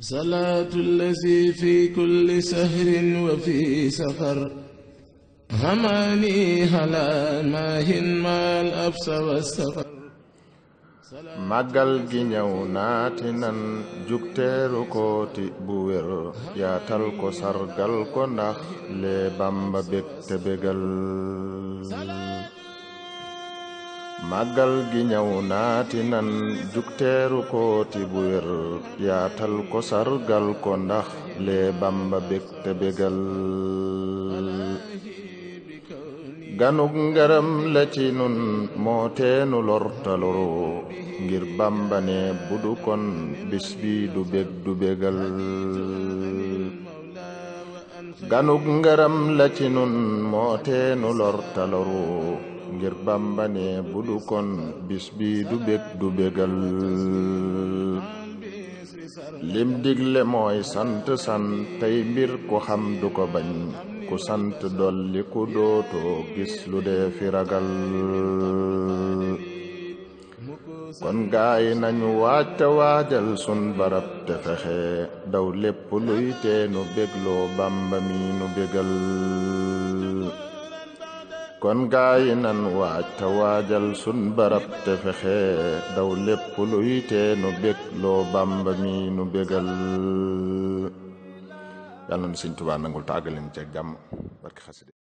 salaatu allazi fi kulli sahrin wa fi safar xamaani xalaat maahin maal ab sawa safar màggal gi ñëw naati nan jugteeru kooti bu wér. ko sargal ko ndax lee bamba màggal gi ñëw naati nan jukteeru ko tibuwér yaatal ko sargal ko ndax lee bamba bég te bégal. Ganug ngërëm la ci nun moo teenu lortaloru ngir bambane budu kon bis bi du bég du bégal. Ganug ngërëm la ci nun moo teenu lortaloru ngir bambane ne kon bis bi du bég du bégal lim digle mooy sant sant tey mbir ku xam du ko bañ. Ku sant dolli ku dootoo gis lu dee fi ragal. Kon gaay nañu waaj te waajal sun barab te fexe. Daw lépp luy teenu bégloo bamba mi nu bégal kon gaay nan waaj te waajal sun barab te fexe daw lépp luy teenu bégloo bamba mi nu bégal. Yàlla na sëñ Tuubaa nangul tàggaleen ci jàmm. Barki xasida